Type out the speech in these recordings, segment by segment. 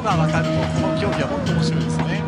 が分かるとこの競技は本当面白いですね。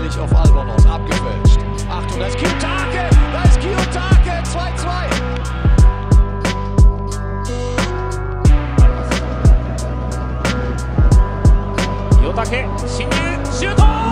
billig auf Albonos abgewälzt. Achtung, das ist Kiyotake! Das ist Kiyotake! 2-2! Kiyotake, 進入、シュート